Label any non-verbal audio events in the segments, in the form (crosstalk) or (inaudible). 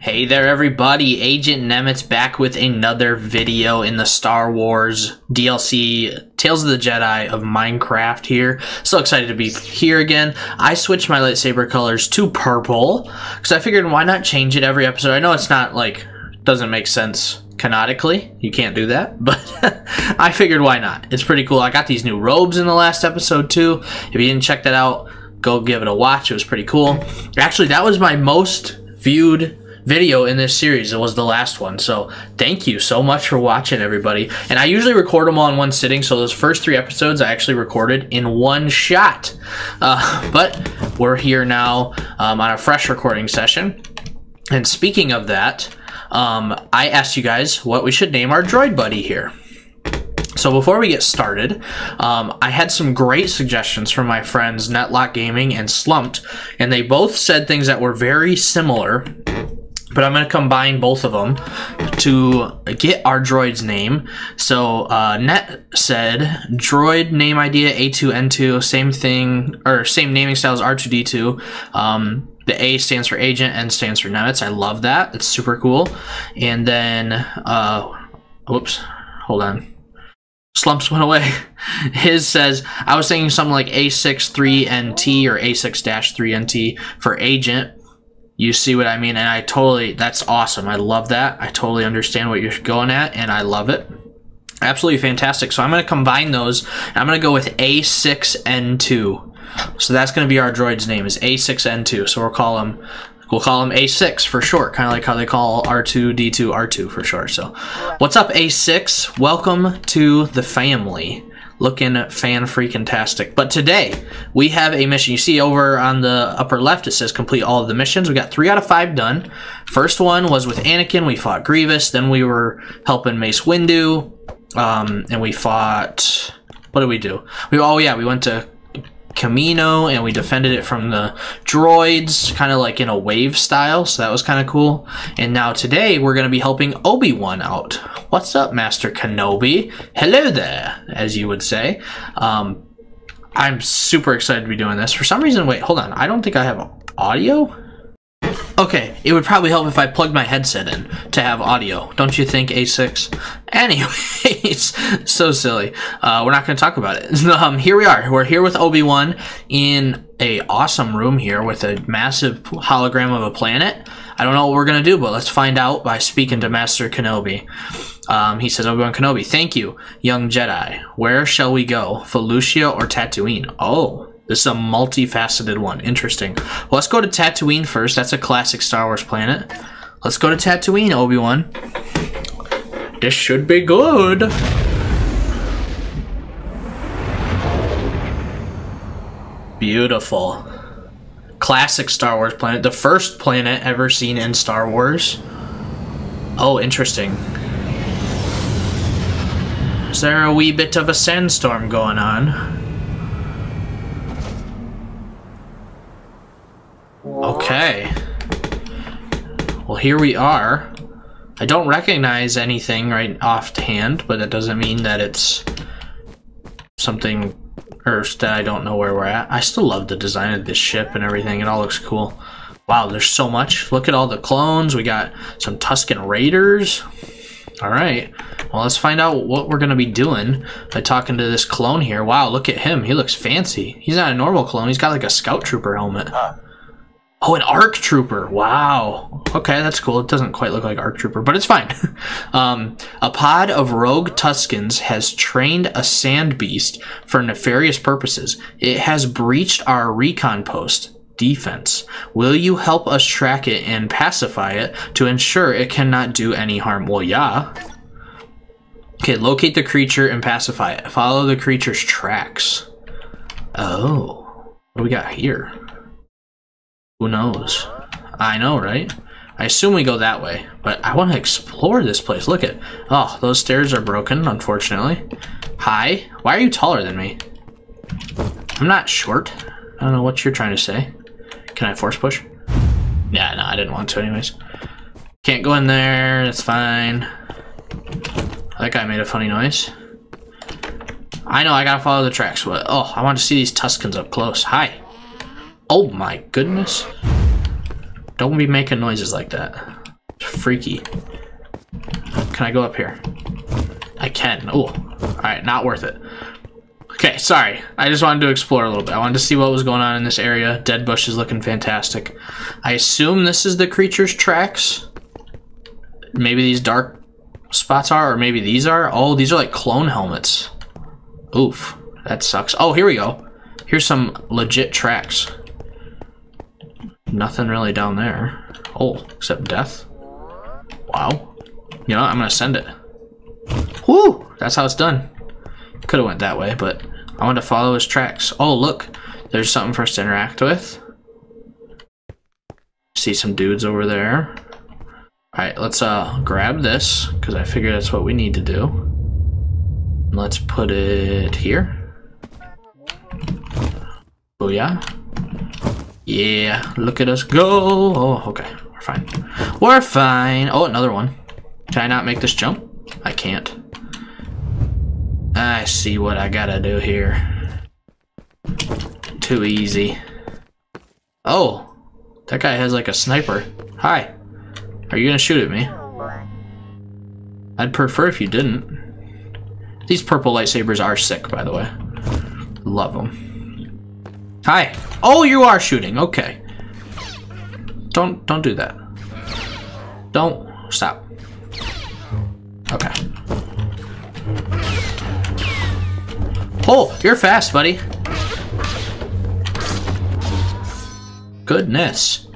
Hey there everybody, Agent Nemitz back with another video in the Star Wars DLC Tales of the Jedi of Minecraft here. So excited to be here again. I switched my lightsaber colors to purple because I figured why not change it every episode. I know it's not like, doesn't make sense canonically. You can't do that, (laughs) but I figured why not. It's pretty cool. I got these new robes in the last episode too. If you didn't check that out, go give it a watch. It was pretty cool. Actually, that was my most viewed video in this series. It was the last one. So thank you so much for watching, everybody. And I usually record them all in one sitting. So those first three episodes I actually recorded in one shot. Uh, (laughs) but we're here now um, on a fresh recording session. And speaking of that, um, I asked you guys what we should name our droid buddy here. So before we get started, um, I had some great suggestions from my friends Netlock Gaming and Slumped, and they both said things that were very similar but I'm going to combine both of them to get our droid's name. So uh, Net said droid name idea A2N2, same thing or same naming style as R2D2. Um, the A stands for agent, N stands for Nemitz. I love that. It's super cool. And then, uh, whoops, hold on. Slumps went away. (laughs) His says, I was thinking something like A63NT or A6-3NT for agent, you see what I mean? And I totally, that's awesome. I love that. I totally understand what you're going at, and I love it. Absolutely fantastic. So I'm going to combine those. I'm going to go with A6N2. So that's going to be our droid's name is A6N2. So we'll call him we'll call him A6 for short, kind of like how they call R2D2 R2 for short. So, what's up A6? Welcome to the family looking fan freaking tastic. But today we have a mission. You see over on the upper left it says complete all of the missions. We got three out of five done. First one was with Anakin. We fought Grievous. Then we were helping Mace Windu, um, and we fought. What did we do? We oh yeah, we went to Kamino and we defended it from the droids, kind of like in a wave style, so that was kind of cool. And now today we're going to be helping Obi-Wan out. What's up, Master Kenobi? Hello there, as you would say. Um, I'm super excited to be doing this. For some reason, wait, hold on. I don't think I have audio. Okay, it would probably help if I plugged my headset in to have audio. Don't you think, A6? (laughs) Anyways, (laughs) so silly. Uh, we're not going to talk about it. (laughs) Um, here we are. We're here with Obi-Wan in a awesome room here with a massive hologram of a planet. I don't know what we're going to do, but let's find out by speaking to Master Kenobi. Um, he says, Obi-Wan Kenobi, thank you, young Jedi. Where shall we go? Felucia or Tatooine? Oh, this is a multifaceted one. Interesting. Well, let's go to Tatooine first. That's a classic Star Wars planet. Let's go to Tatooine, Obi-Wan. This should be good. Beautiful. Classic Star Wars planet. The first planet ever seen in Star Wars. Oh, interesting. Is there a wee bit of a sandstorm going on? Okay. Well, here we are. I don't recognize anything right offhand, but that doesn't mean that it's something or that I don't know where we're at. I still love the design of this ship and everything. It all looks cool. Wow, there's so much. Look at all the clones. We got some Tusken Raiders. All right. Well, let's find out what we're going to be doing by talking to this clone here. Wow, look at him. He looks fancy. He's not a normal clone. He's got like a scout trooper helmet. Oh, an ARC Trooper. Wow. Okay, that's cool. It doesn't quite look like ARC Trooper, but it's fine. (laughs) um, a pod of rogue Tuskens has trained a sand beast for nefarious purposes. It has breached our recon post defense. Will you help us track it and pacify it to ensure it cannot do any harm? Well, yeah. Okay, locate the creature and pacify it. Follow the creature's tracks. Oh. What do we got here? Who knows? I know, right? I assume we go that way, but I want to explore this place. Look at, oh, those stairs are broken, unfortunately. Hi, why are you taller than me? I'm not short. I don't know what you're trying to say. Can I force push? Yeah, no, I didn't want to anyways. Can't go in there, that's fine. That guy made a funny noise. I know, I gotta follow the tracks. Oh, I want to see these Tuskens up close. Hi. Oh my goodness. Don't be making noises like that. freaky. Can I go up here? I can. Oh, alright, not worth it. Okay, sorry. I just wanted to explore a little bit. I wanted to see what was going on in this area. Dead bush is looking fantastic. I assume this is the creature's tracks. Maybe these dark spots are, or maybe these are. Oh, these are like clone helmets. Oof, that sucks. Oh, here we go. Here's some legit tracks. Nothing really down there. Oh, except death. Wow. You know? I'm gonna send it. Whoo! That's how it's done. Could have went that way, but I want to follow his tracks. Oh, look. There's something for us to interact with. See some dudes over there. Alright, let's uh grab this, because I figure that's what we need to do. Let's put it here. Oh yeah. Yeah, look at us go. Oh, okay. We're fine. We're fine. Oh, another one. Can I not make this jump? I can't. I see what I gotta do here. Too easy. Oh, that guy has like a sniper. Hi. Are you gonna shoot at me? I'd prefer if you didn't. These purple lightsabers are sick, by the way. Love them. Hi. Oh, you are shooting. Okay. Don't don't do that. Don't stop. Okay. Oh, you're fast, buddy. Goodness.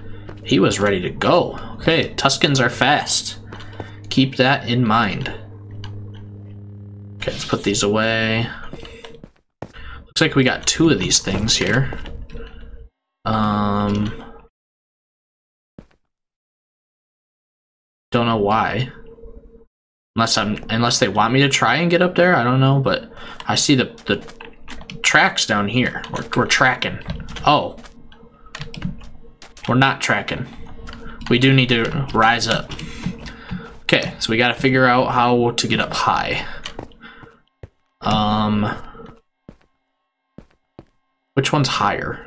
He was ready to go. Okay, Tuskens are fast. Keep that in mind. Okay, let's put these away. Looks like we got two of these things here. Um... Don't know why. Unless I'm unless they want me to try and get up there, I don't know, but I see the the tracks down here. We're we're tracking. Oh. We're not tracking. We do need to rise up. Okay, so we gotta figure out how to get up high. Um which one's higher?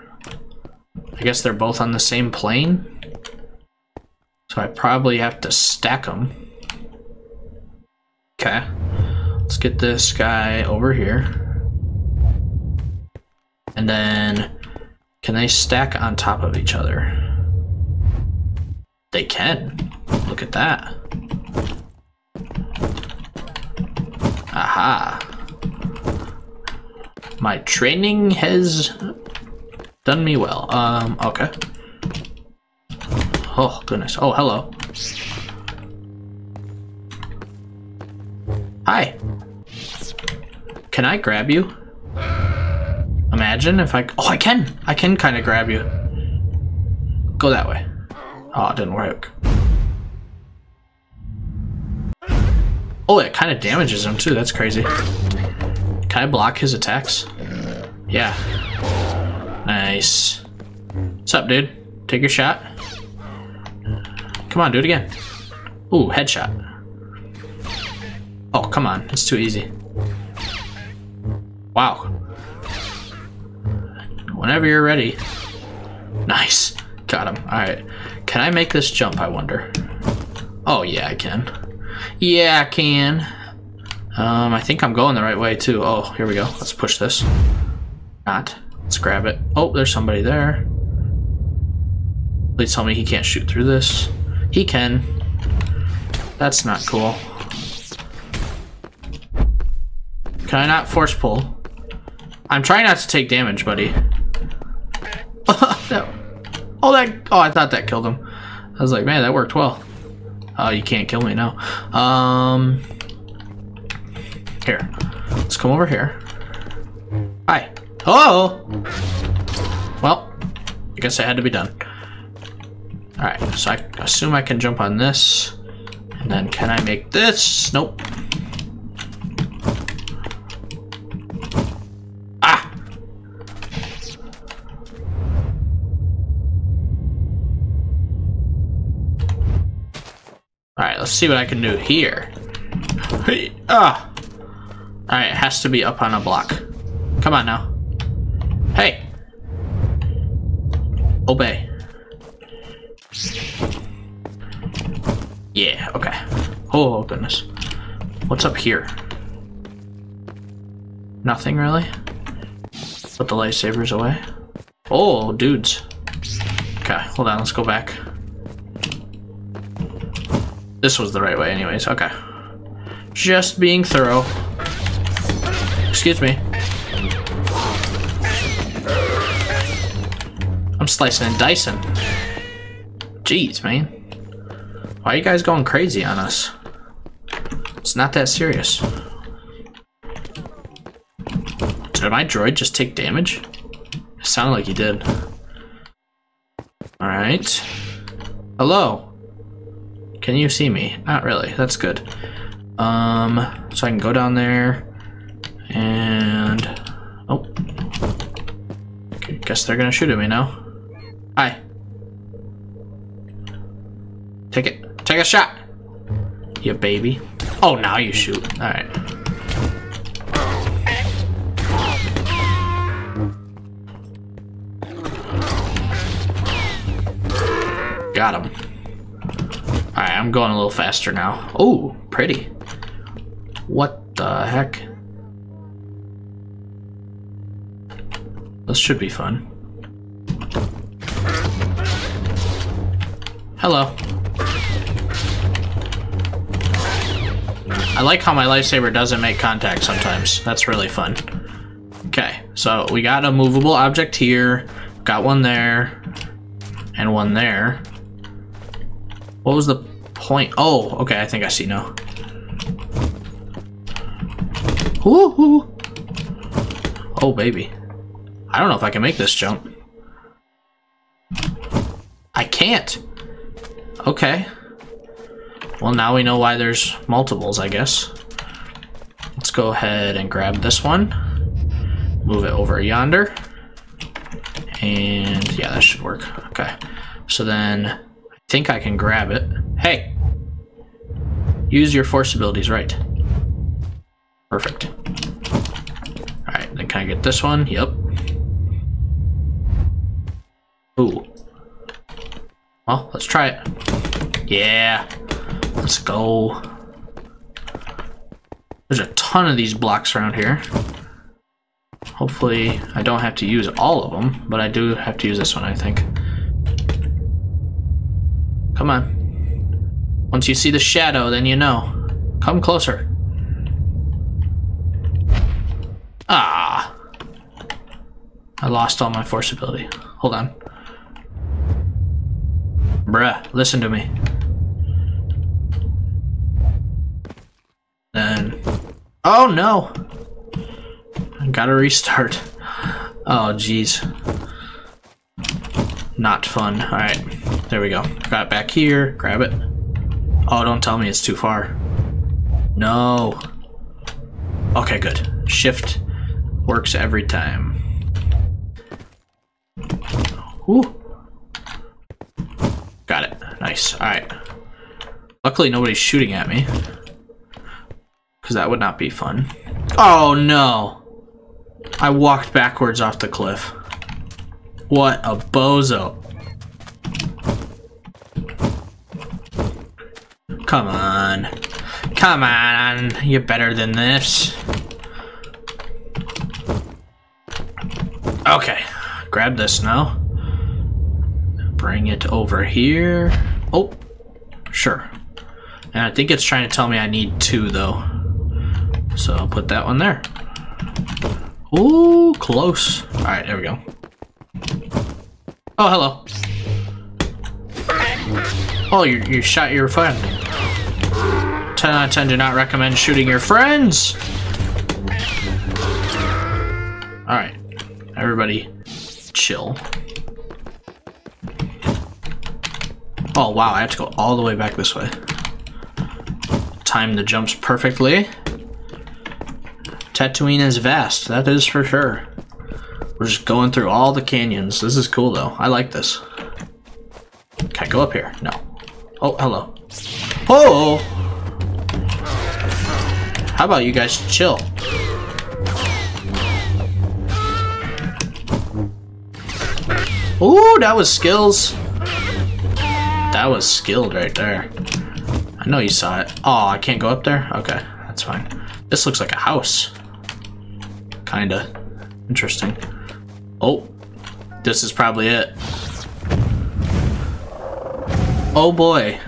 I guess they're both on the same plane. So I probably have to stack them. Okay. Let's get this guy over here. And then, can they stack on top of each other? They can. Look at that. Aha. My training has done me well. Um, okay. Oh, goodness. Oh, hello. Hi. Can I grab you? Imagine if I... Oh, I can! I can kind of grab you. Go that way. Oh, it didn't work. Oh, it kind of damages him too. That's crazy. Can I block his attacks? Yeah. Nice. What's up, dude? Take your shot. Come on, do it again. Ooh, headshot. Oh, come on. It's too easy. Wow. Whenever you're ready. Nice. Got him. Alright. Can I make this jump, I wonder? Oh, yeah, I can. Yeah, I can. Um, I think I'm going the right way, too. Oh, here we go. Let's push this. Not. Let's grab it. Oh, there's somebody there. Please tell me he can't shoot through this. He can. That's not cool. Can I not force pull? I'm trying not to take damage, buddy. (laughs) oh, that. Oh, I thought that killed him. I was like, man, that worked well. Oh, you can't kill me now. Um, here, let's come over here. Hi. Oh. Well, I guess it had to be done. All right, so I assume I can jump on this, and then can I make this? Nope. Let's see what I can do here. Ah! Alright, it has to be up on a block. Come on now. Hey! Obey. Yeah, okay. Oh, goodness. What's up here? Nothing really? Put the lightsabers away. Oh, dudes. Okay, hold on, let's go back. This was the right way anyways, okay. Just being thorough. Excuse me. I'm slicing and dicing. Jeez, man. Why are you guys going crazy on us? It's not that serious. Did my droid just take damage? It sounded like he did. Alright. Hello. Can you see me? Not really. That's good. Um, so I can go down there and oh, okay, guess they're gonna shoot at me now. Hi. Take it. Take a shot. You baby. Oh, now you shoot. All right. Got him. Alright, I'm going a little faster now. Oh, pretty. What the heck? This should be fun. Hello. I like how my lightsaber doesn't make contact sometimes. That's really fun. Okay, so we got a movable object here. Got one there. And one there. What was the point? Oh, okay, I think I see now. Woohoo! Oh, baby. I don't know if I can make this jump. I can't! Okay. Well, now we know why there's multiples, I guess. Let's go ahead and grab this one. Move it over yonder. And yeah, that should work. Okay. So then I think I can grab it. Hey! Use your force abilities right. Perfect. Alright, then can I get this one? Yep. Ooh. Well, let's try it. Yeah. Let's go. There's a ton of these blocks around here. Hopefully, I don't have to use all of them, but I do have to use this one, I think. Come on. Once you see the shadow, then you know. Come closer. Ah. I lost all my force ability. Hold on. Bruh, listen to me. Then... Oh no! I gotta restart. Oh jeez. Not fun. Alright, there we go. Got it back here, grab it. Oh, don't tell me it's too far. No. Okay, good. Shift works every time. Ooh. Got it. Nice. Alright. Luckily nobody's shooting at me. Because that would not be fun. Oh no! I walked backwards off the cliff. What a bozo. Come on. Come on, you're better than this. Okay, grab this now. Bring it over here. Oh, sure. And I think it's trying to tell me I need two though. So I'll put that one there. Ooh, close. All right, there we go. Oh, hello. Oh, you, you shot your friend. 10 out of 10 do not recommend shooting your friends. Alright. Everybody chill. Oh, wow. I have to go all the way back this way. Time the jumps perfectly. Tatooine is vast. That is for sure. We're just going through all the canyons. This is cool, though. I like this. Can I go up here? No. Oh, hello. Oh! How about you guys chill? Ooh, that was skills. That was skilled right there. I know you saw it. Oh, I can't go up there? Okay, that's fine. This looks like a house. Kinda. Interesting. Oh, this is probably it. Oh boy.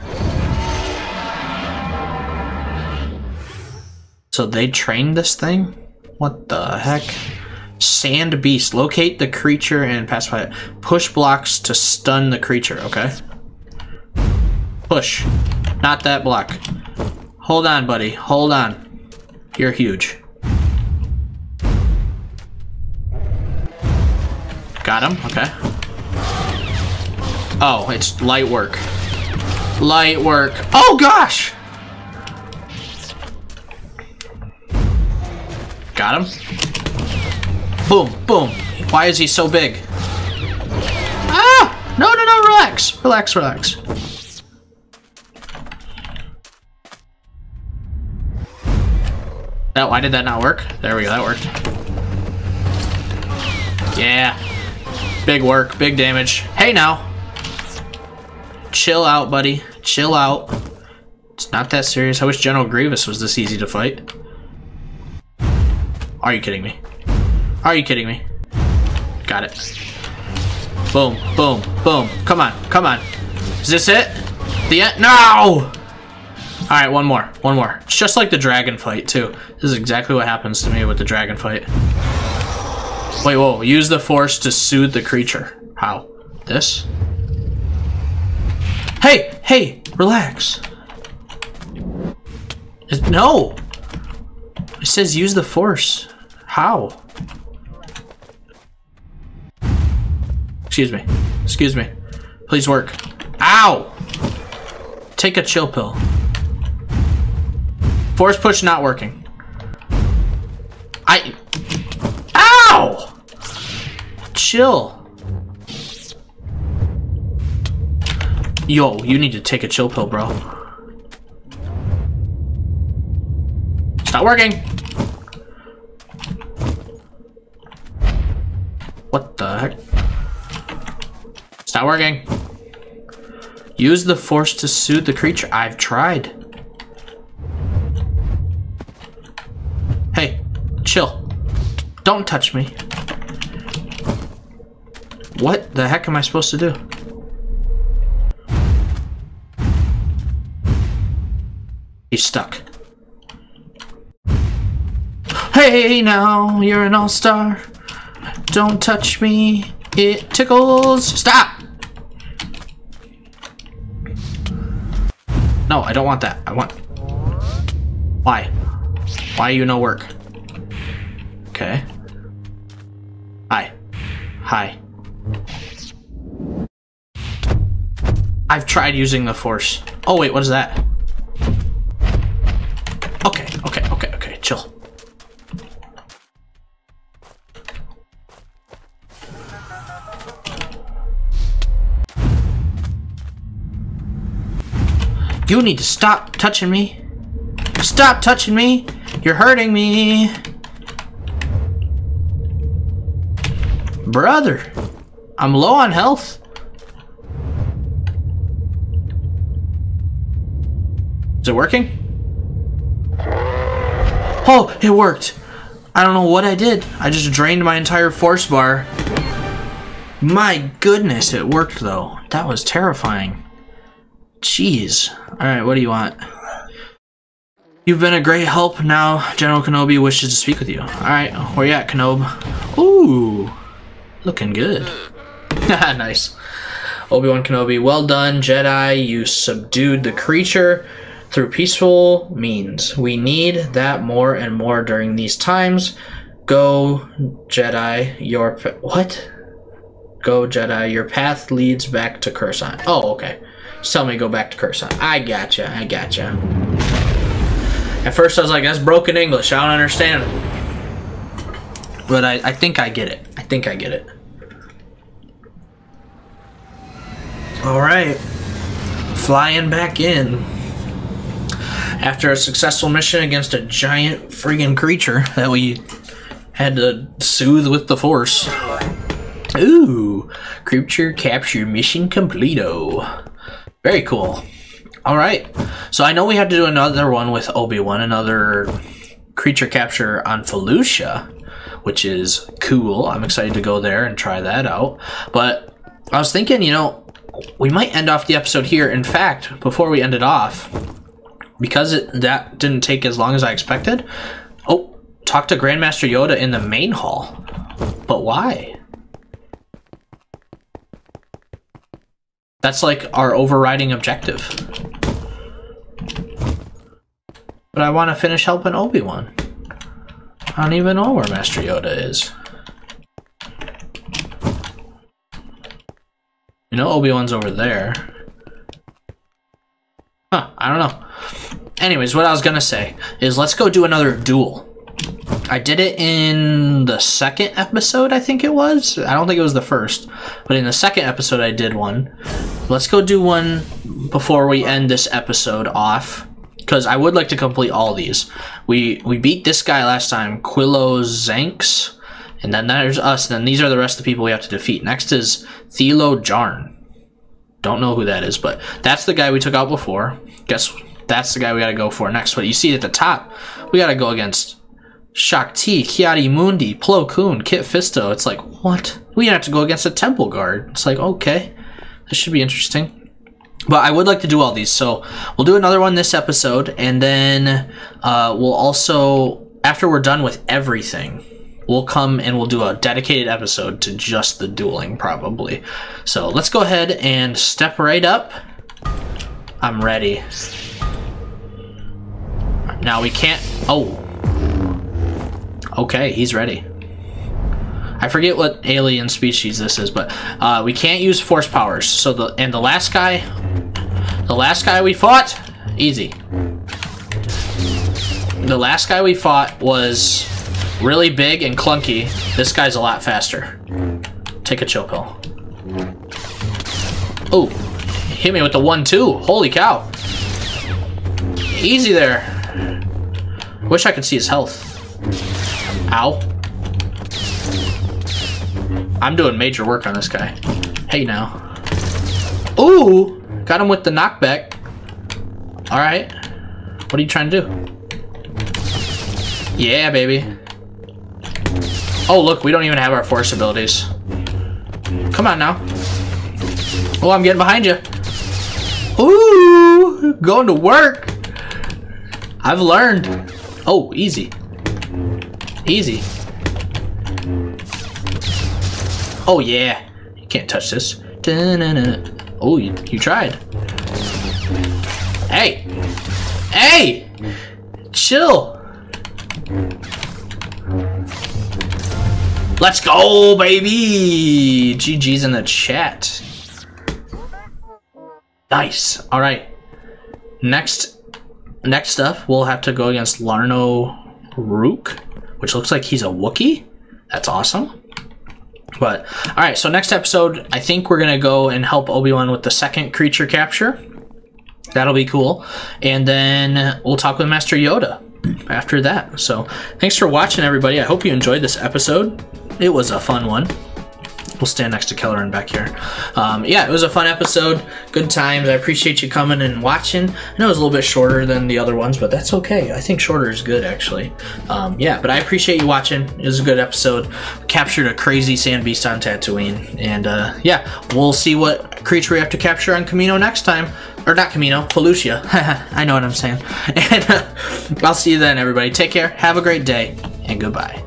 So they trained this thing? What the heck? Sand Beast. Locate the creature and pacify it. Push blocks to stun the creature, okay? Push. Not that block. Hold on, buddy. Hold on. You're huge. Got him? Okay. Oh, it's light work. Light work. Oh, gosh! Got him. Boom, boom. Why is he so big? Ah! No, no, no, relax. Relax, relax. That, why did that not work? There we go, that worked. Yeah. Big work, big damage. Hey now. Chill out, buddy. Chill out. It's not that serious. I wish General Grievous was this easy to fight. Are you kidding me? Are you kidding me? Got it. Boom, boom, boom. Come on, come on. Is this it? The end? No! Alright, one more, one more. It's just like the dragon fight, too. This is exactly what happens to me with the dragon fight. Wait, whoa. Use the force to soothe the creature. How? This? Hey, hey, relax. no! It says use the force. How? Excuse me. Excuse me. Please work. Ow! Take a chill pill. Force push not working. I... Ow! Chill. Yo, you need to take a chill pill, bro. It's not working. Working. Use the force to soothe the creature. I've tried. Hey, chill. Don't touch me. What the heck am I supposed to do? He's stuck. Hey now, you're an all-star. Don't touch me. It tickles. Stop! No, I don't want that. I want... Why? Why you no work? Okay. Hi. Hi. I've tried using the force. Oh wait, what is that? You need to stop touching me. Stop touching me. You're hurting me. Brother, I'm low on health. Is it working? Oh, it worked. I don't know what I did. I just drained my entire force bar. My goodness, it worked though. That was terrifying. Jeez. Alright, what do you want? You've been a great help. Now, General Kenobi wishes to speak with you. Alright, where you at, Kenobi? Ooh. Looking good. (laughs) nice. Obi-Wan Kenobi, well done, Jedi. You subdued the creature through peaceful means. We need that more and more during these times. Go, Jedi, your... What? Go, Jedi, your path leads back to Coruscant. Oh, okay. Tell me go back to Coruscant. I gotcha, I gotcha. At first I was like, that's broken English. I don't understand. But I, I think I get it. I think I get it. Alright. Flying back in. After a successful mission against a giant friggin' creature that we had to soothe with the force. Ooh, creature capture mission completo. Very cool. Alright. So I know we had to do another one with Obi Wan, another creature capture on Felucia, which is cool. I'm excited to go there and try that out. But I was thinking, you know, we might end off the episode here. In fact, before we end it off, because it, that didn't take as long as I expected, oh, talk to Grandmaster Yoda in the main hall. But why? That's like our overriding objective. But I want to finish helping Obi-Wan. I don't even know where Master Yoda is. You know Obi-Wan's over there. Huh, I don't know. Anyways, what I was gonna say is let's go do another duel. I did it in the second episode, I think it was. I don't think it was the first, but in the second episode, I did one. Let's go do one before we end this episode off, because I would like to complete all these. We we beat this guy last time, Quillo Zanks, and then there's us. And then these are the rest of the people we have to defeat. Next is Thilo Jarn. Don't know who that is, but that's the guy we took out before. Guess that's the guy we got to go for next. But you see at the top, we got to go against Shaak Ti, Ki-Adi-Mundi, Plo Koon, Kit Fisto. It's like, what? We have to go against a temple guard. It's like, okay, this should be interesting. But I would like to do all these, so we'll do another one this episode, and then uh, we'll also, after we're done with everything, we'll come and we'll do a dedicated episode to just the dueling, probably. So let's go ahead and step right up. I'm ready. Now we can't... Oh, Okay, he's ready. I forget what alien species this is, but uh, we can't use force powers. So the and the last guy, the last guy we fought, easy. The last guy we fought was really big and clunky. This guy's a lot faster. Take a chill pill. Oh, hit me with the one-two. Holy cow! Easy there. Wish I could see his health. Ow. I'm doing major work on this guy. Hey now. Ooh! Got him with the knockback. Alright. What are you trying to do? Yeah, baby. Oh, look, we don't even have our force abilities. Come on now. Oh, I'm getting behind you. Ooh! Going to work. I've learned. Oh, easy. Easy. Oh, yeah. You can't touch this. Oh, you, you tried. Hey! Hey! Chill! Let's go, baby! GG's in the chat. Nice. All right. Next, next up, we'll have to go against Larno Rook which looks like he's a Wookiee. That's awesome. But, alright, so next episode, I think we're going to go and help Obi-Wan with the second creature capture. That'll be cool. And then we'll talk with Master Yoda after that. So, thanks for watching, everybody. I hope you enjoyed this episode. It was a fun one. We'll stand next to Kelleran back here. Um, yeah, it was a fun episode. Good times. I appreciate you coming and watching. I know it was a little bit shorter than the other ones, but that's okay. I think shorter is good, actually. Um, yeah, but I appreciate you watching. It was a good episode. Captured a crazy sand beast on Tatooine. And uh, yeah, we'll see what creature we have to capture on Kamino next time. Or not Kamino, Felucia. (laughs) I know what I'm saying. (laughs) And uh, I'll see you then, everybody. Take care. Have a great day. And goodbye.